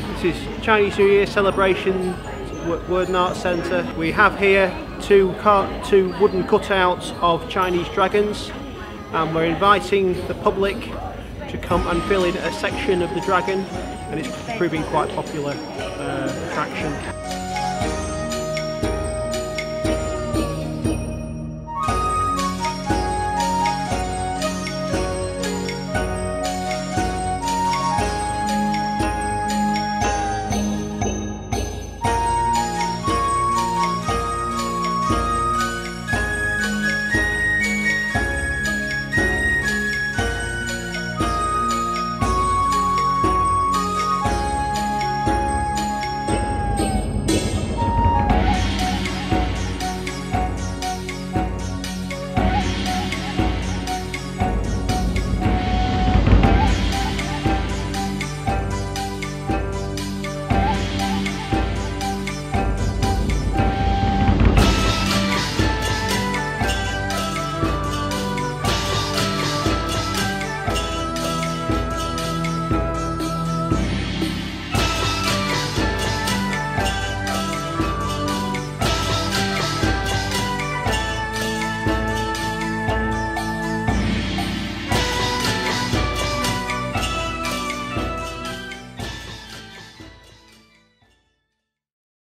This is Chinese New Year celebration Worden Art Centre. We have here two, two wooden cutouts of Chinese dragons and we're inviting the public to come and fill in a section of the dragon and it's proving quite popular uh, attraction.